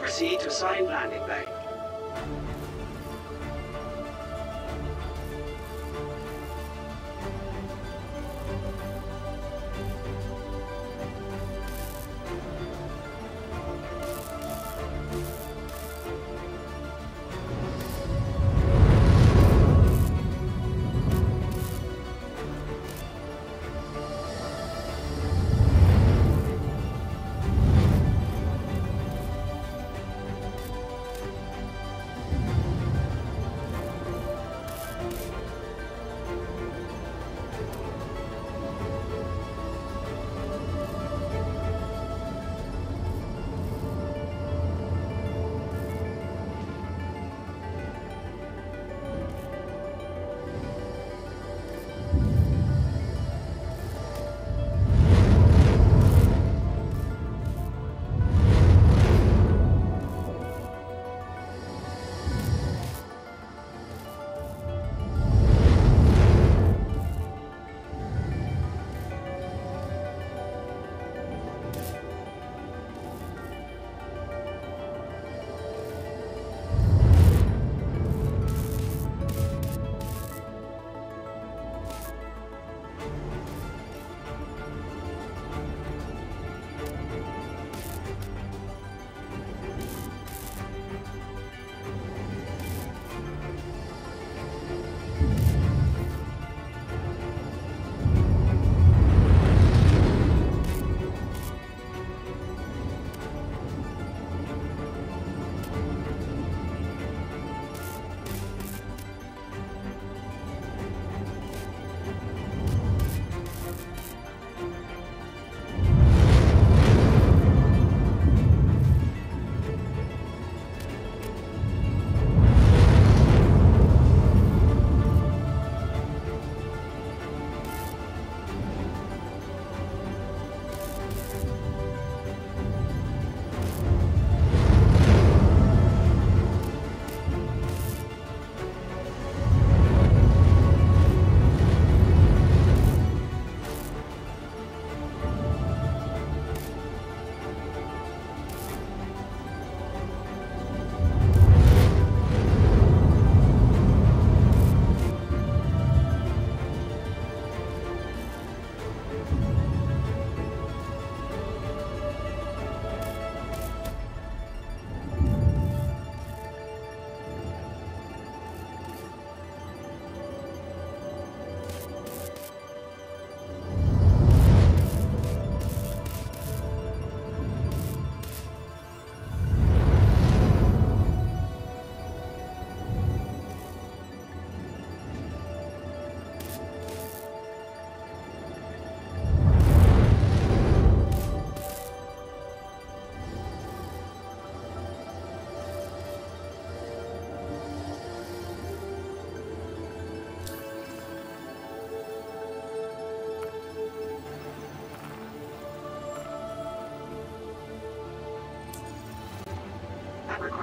proceed to assigned landing bay.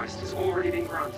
Request has already been granted.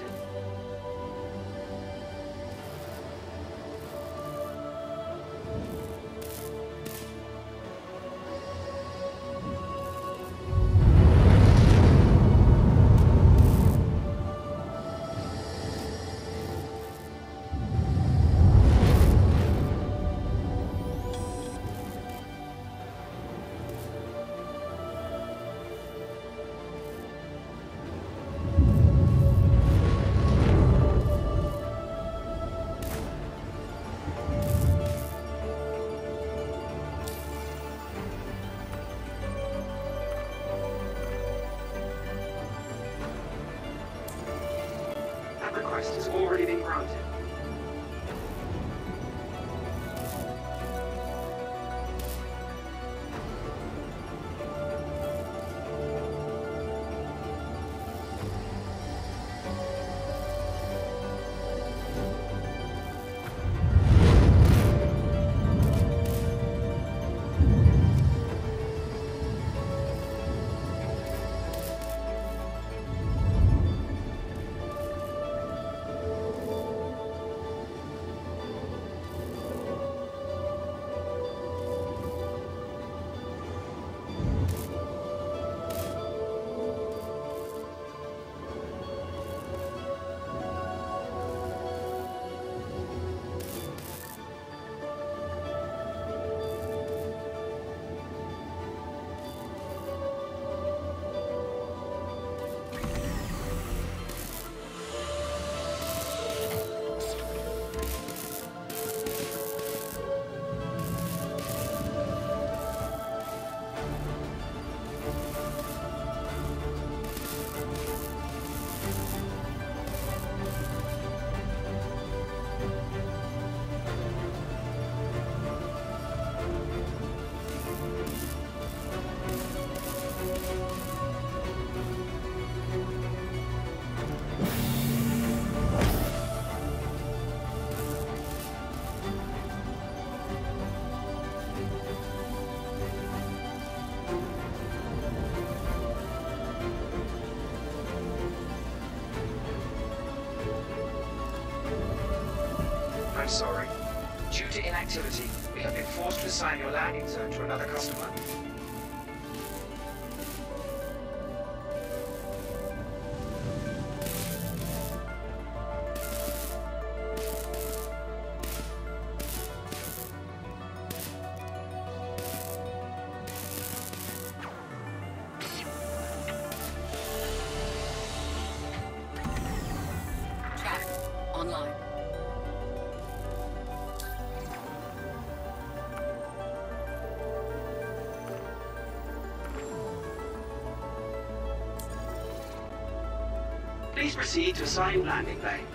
Inactivity, we have been forced to assign your landing zone to another customer. To landing bay.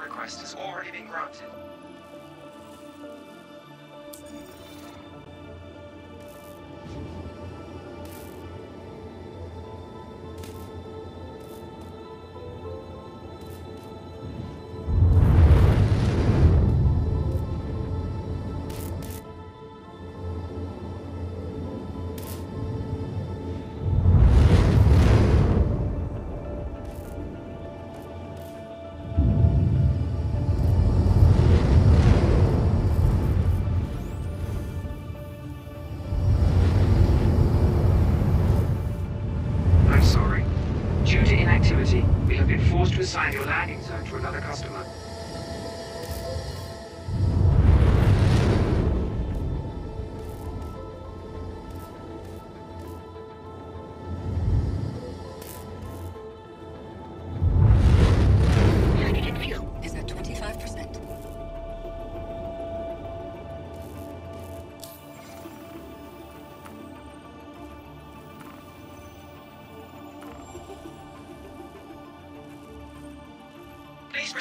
request has already been granted.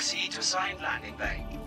proceed to assigned landing bay.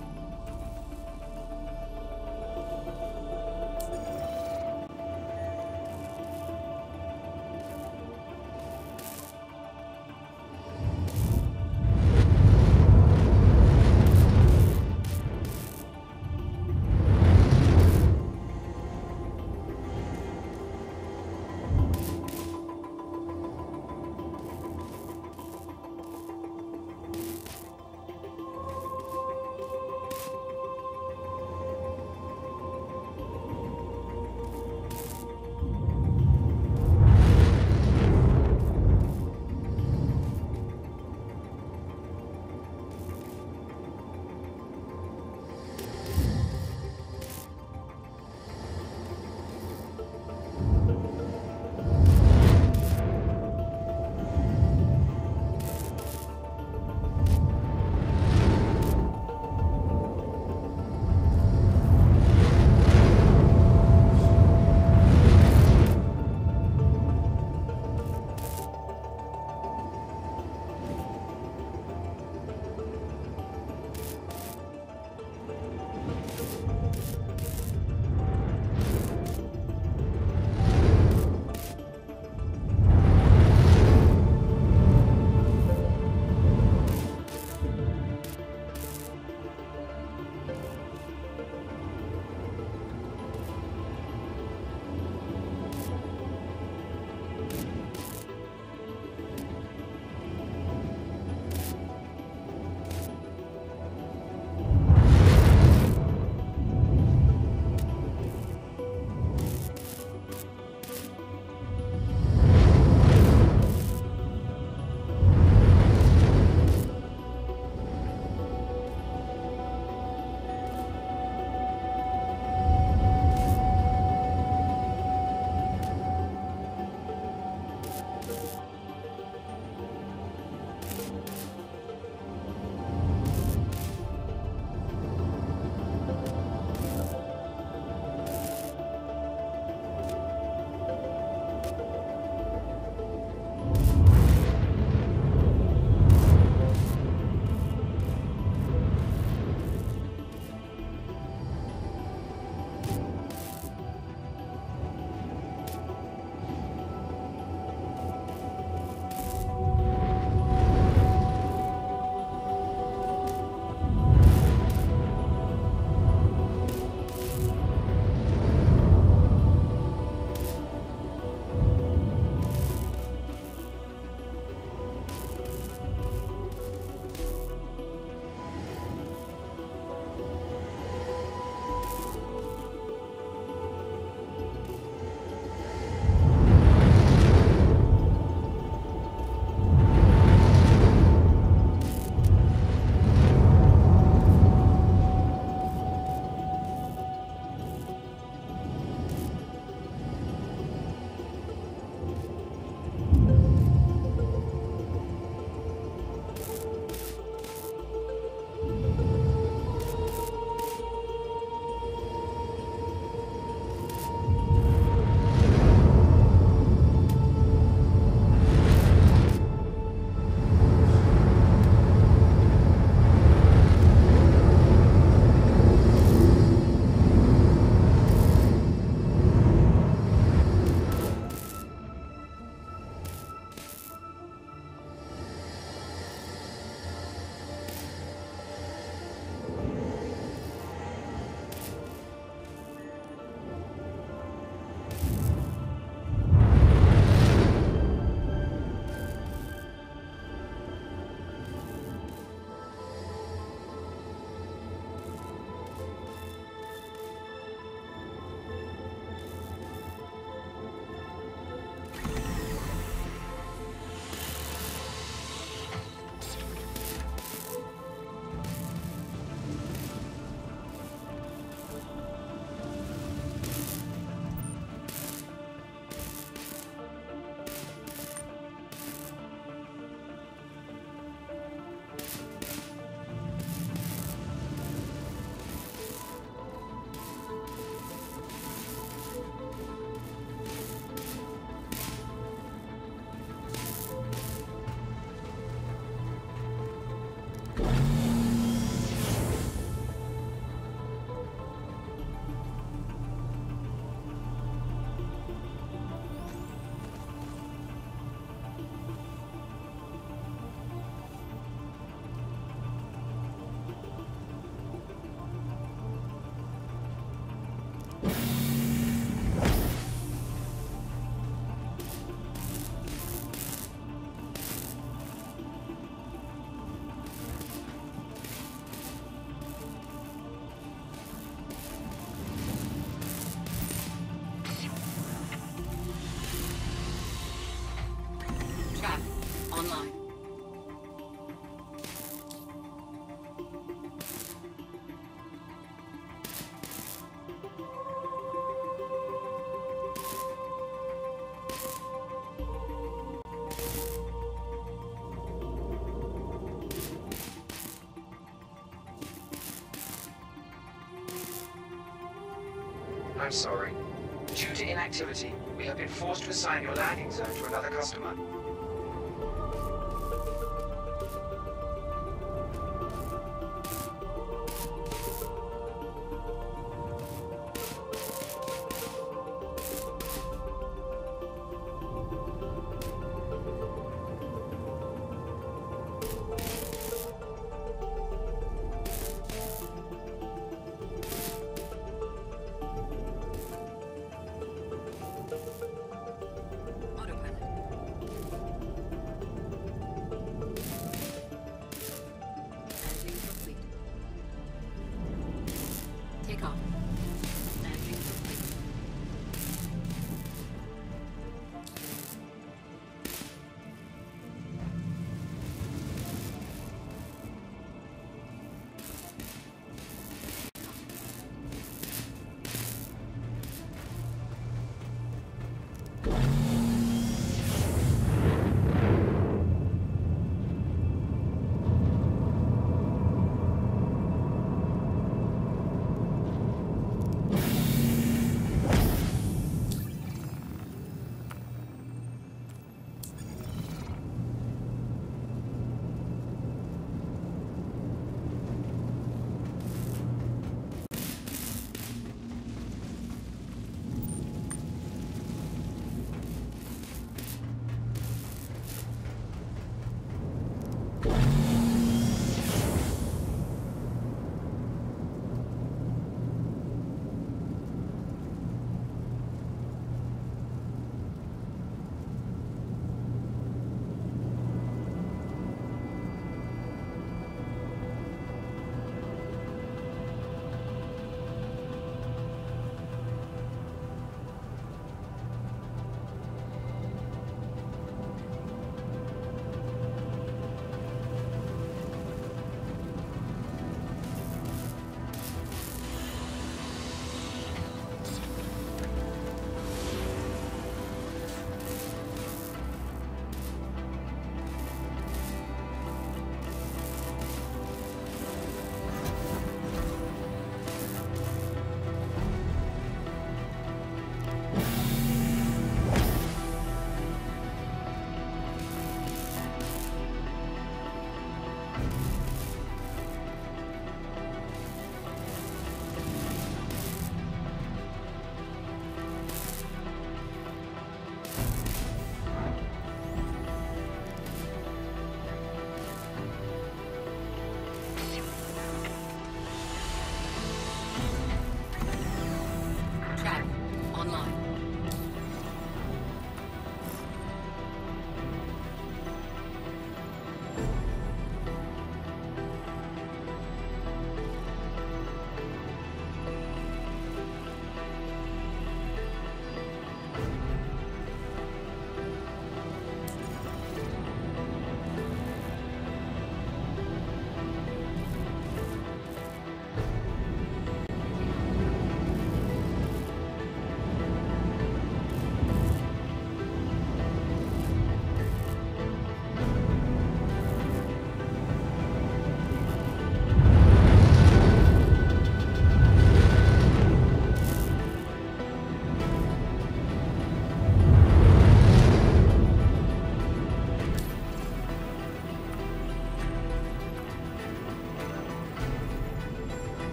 I'm sorry. Due to inactivity, we have been forced to assign your landing zone to another customer.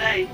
Have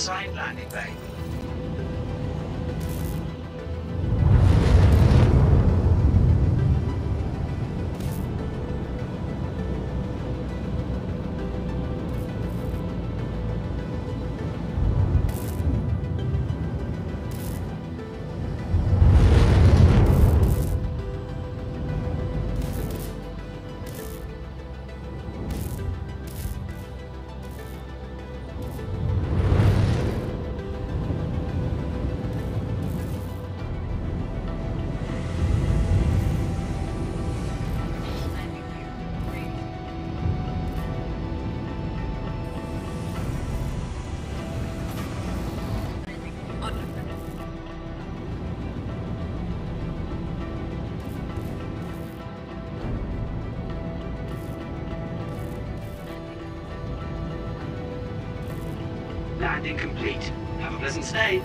assigned landing eh, bay. Landing complete. Have a pleasant stay.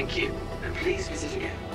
Thank you, and please visit again.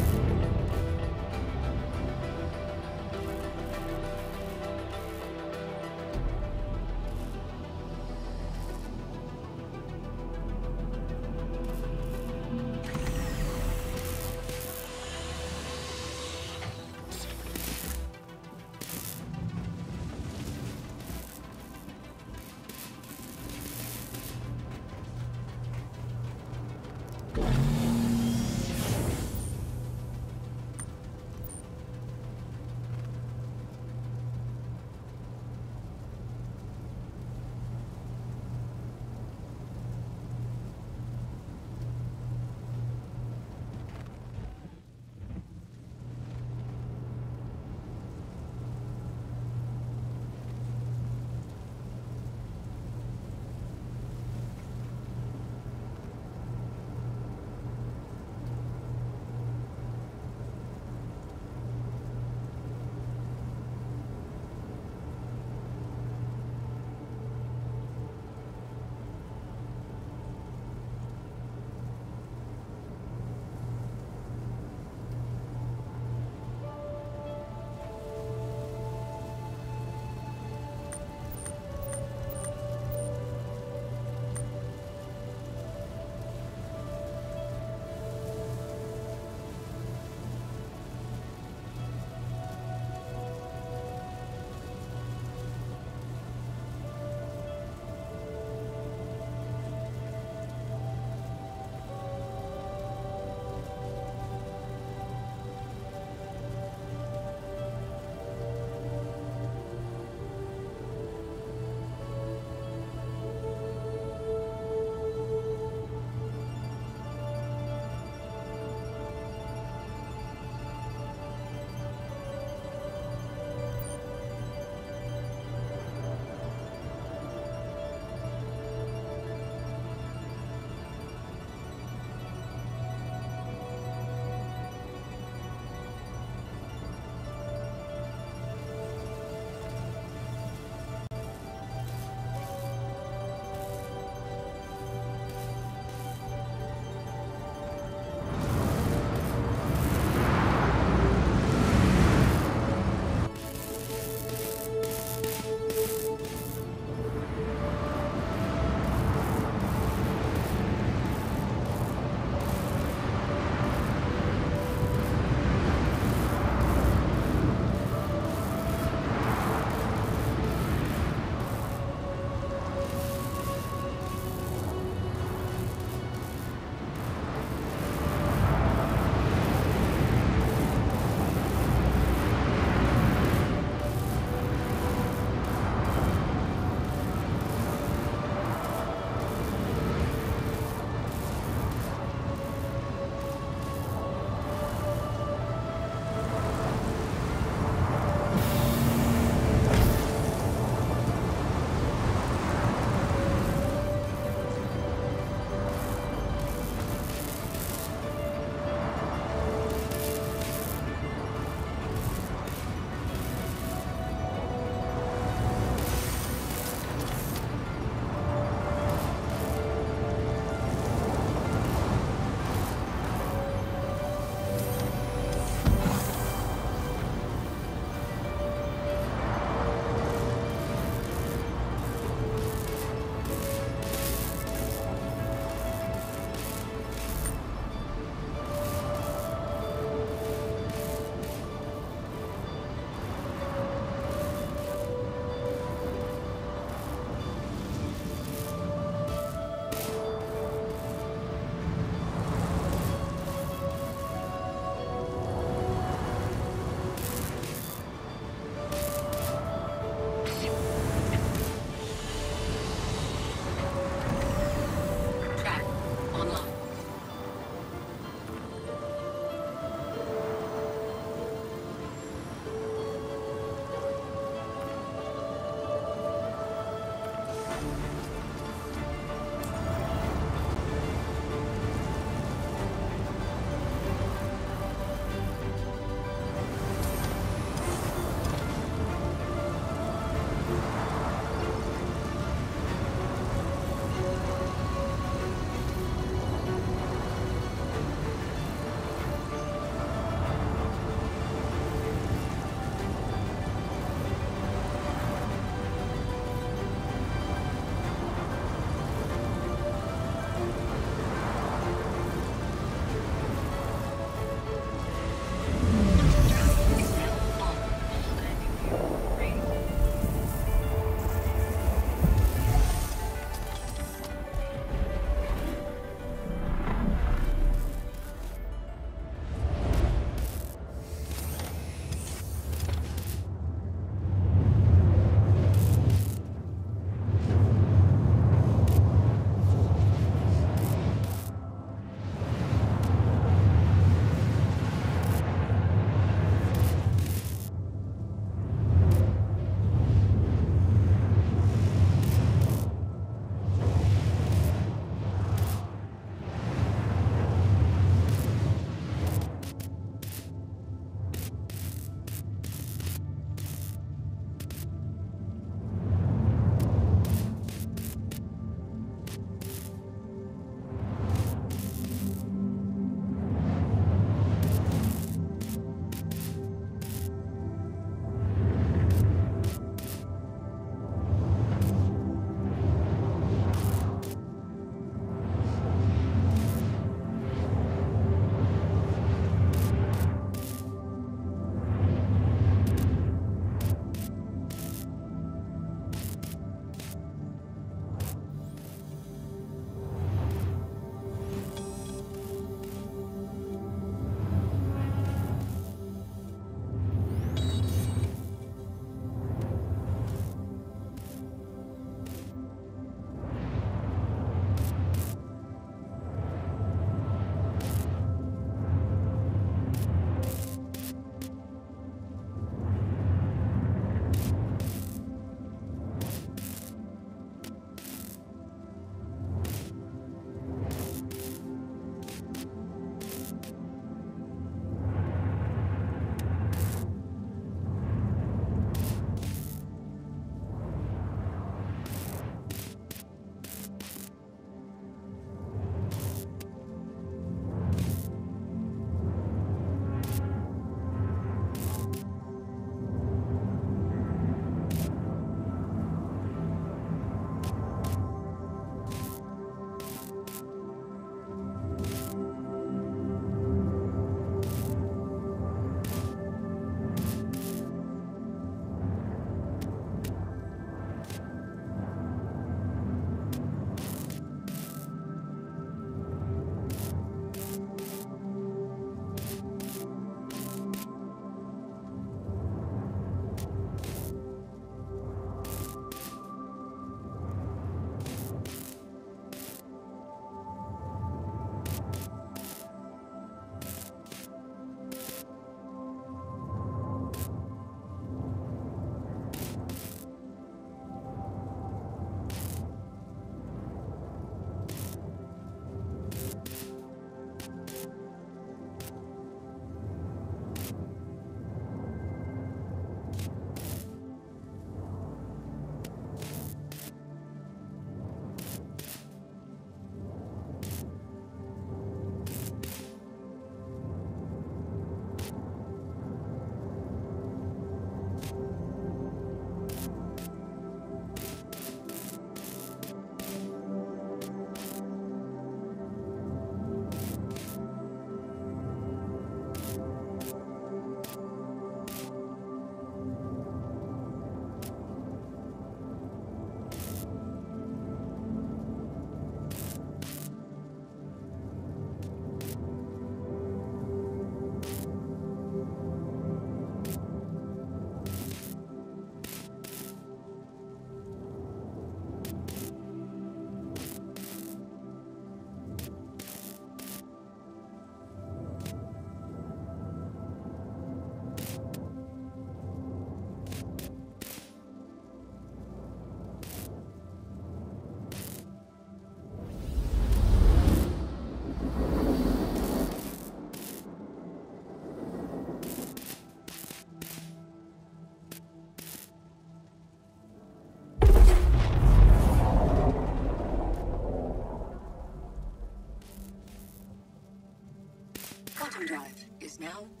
Now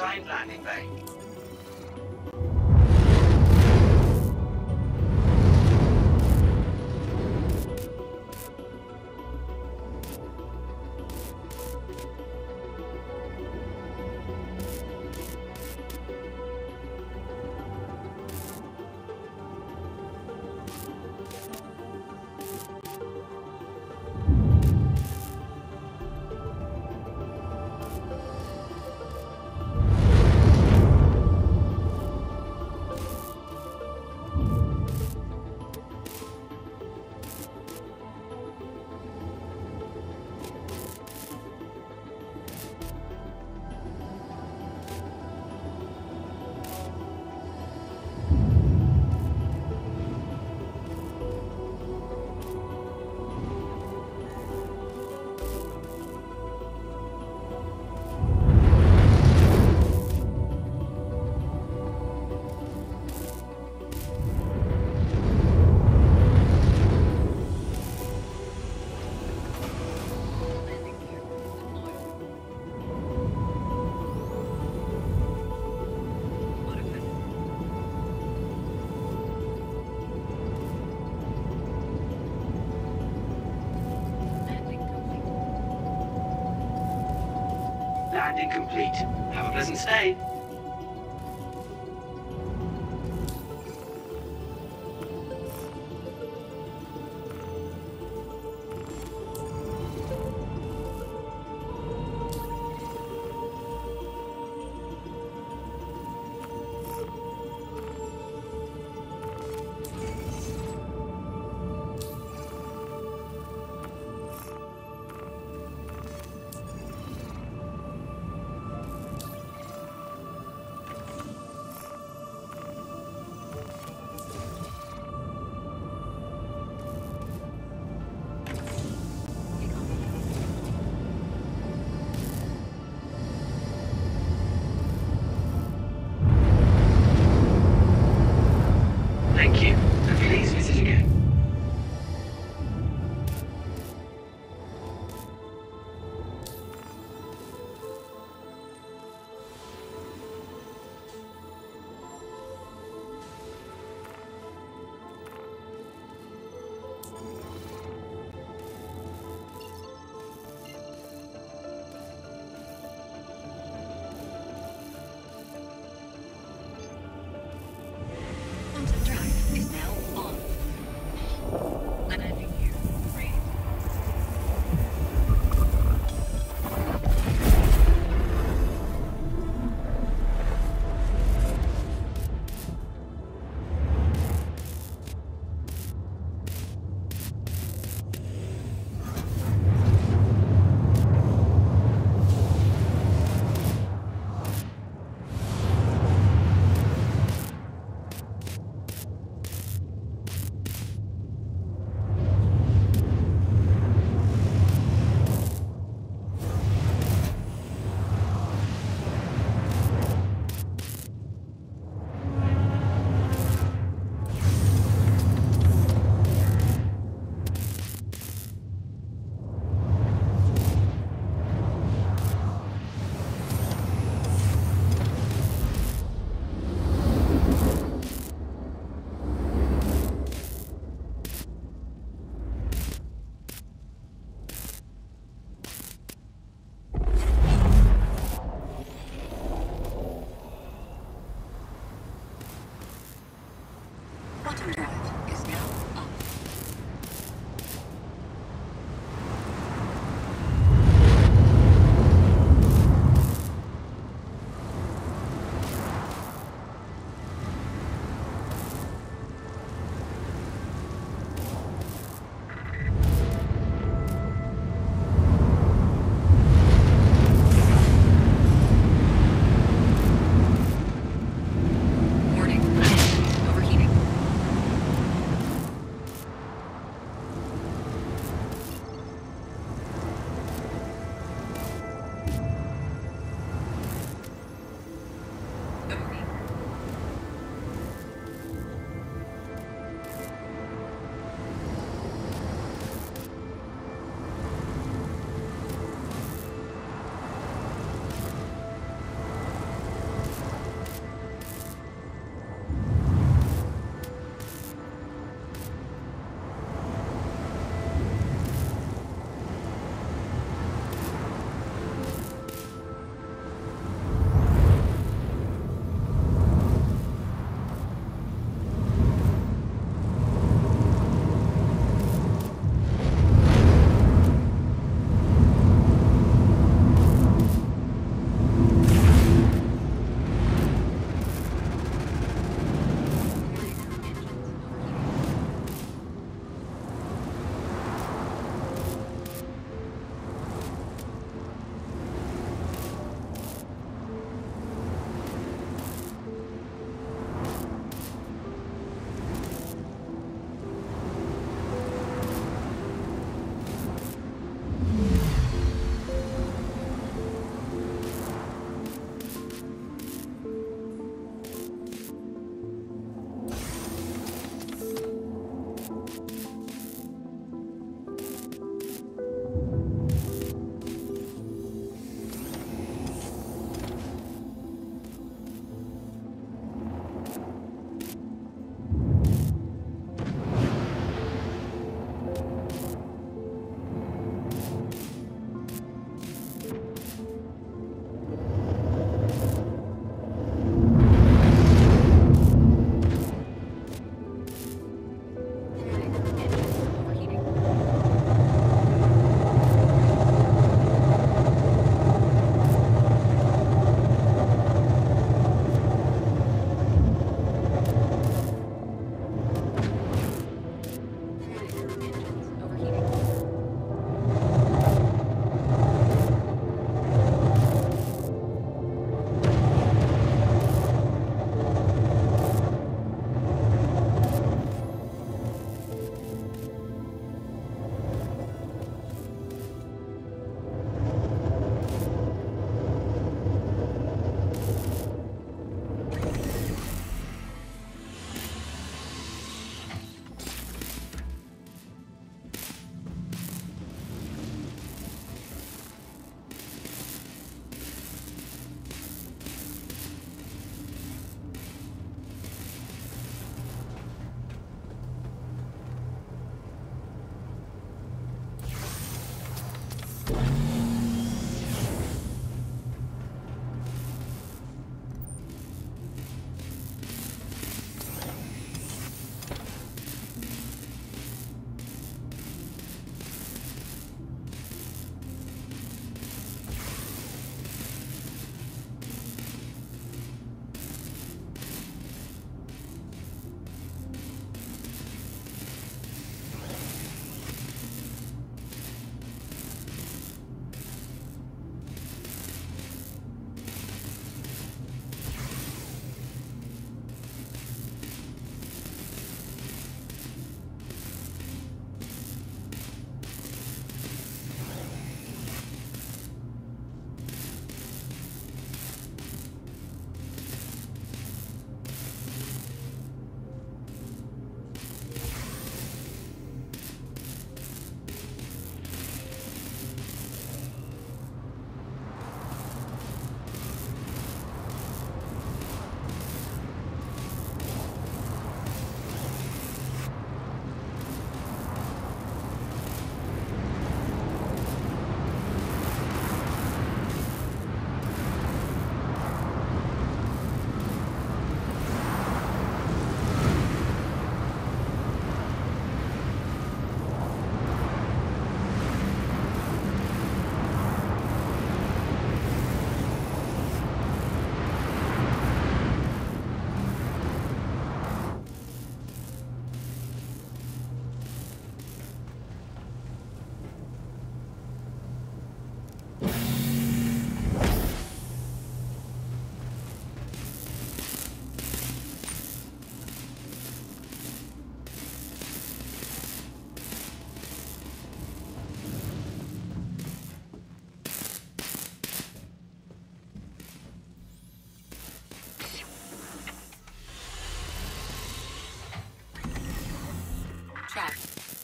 assigned landing bay. Landing complete. Have a pleasant stay.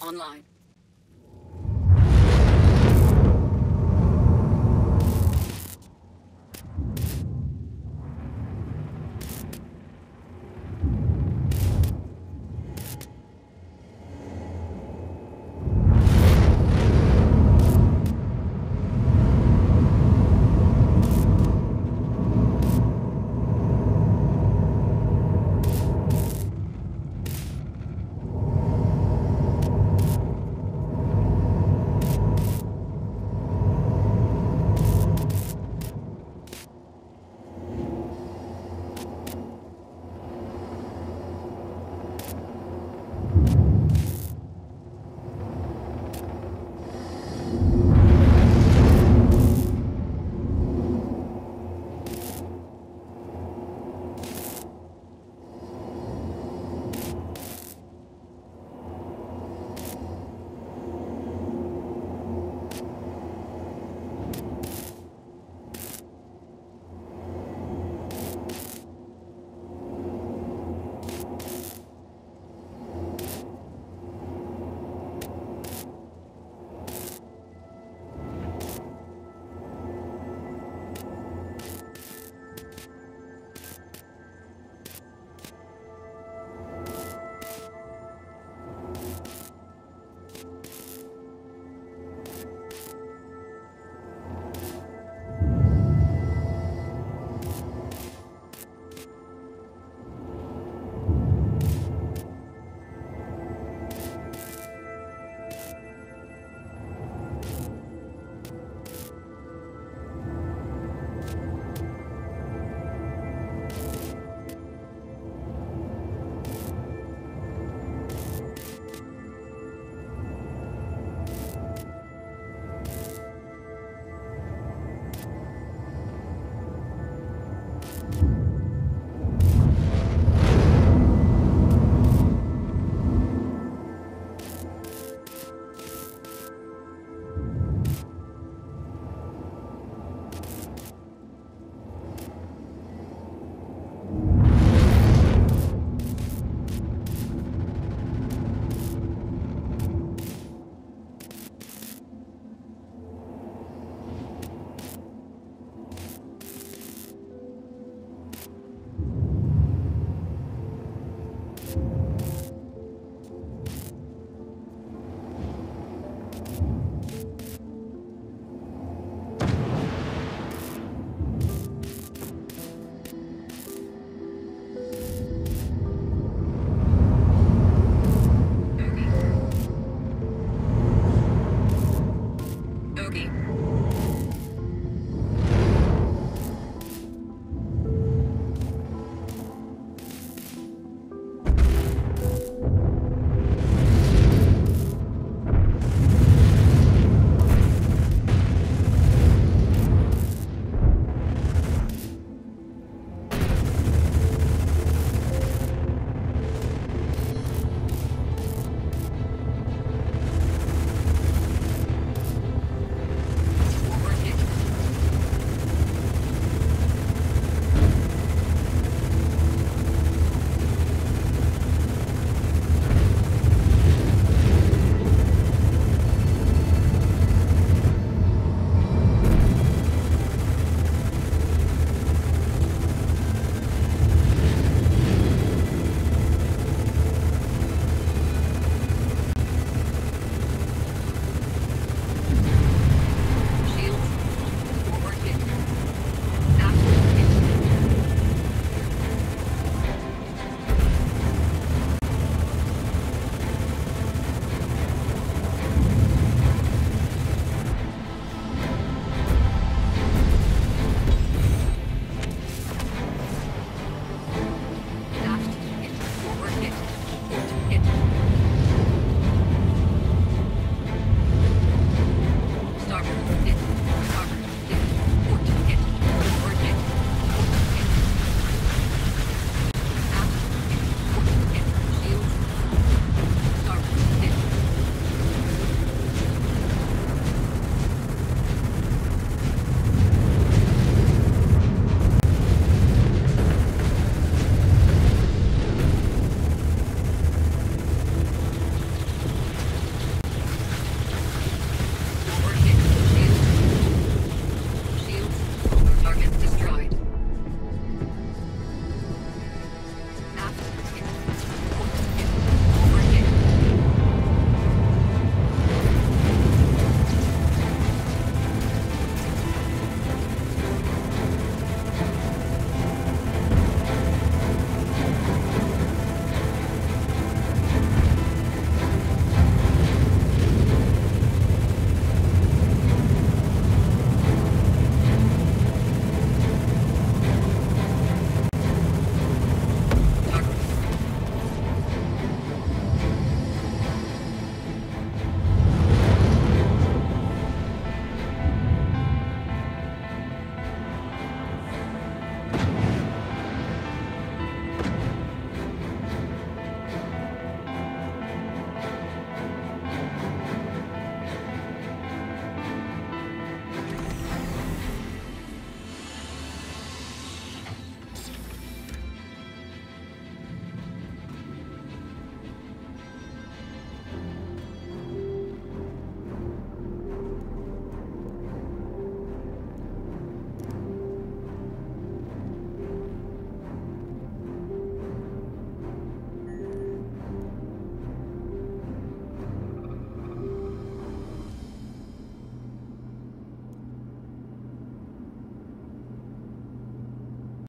Online.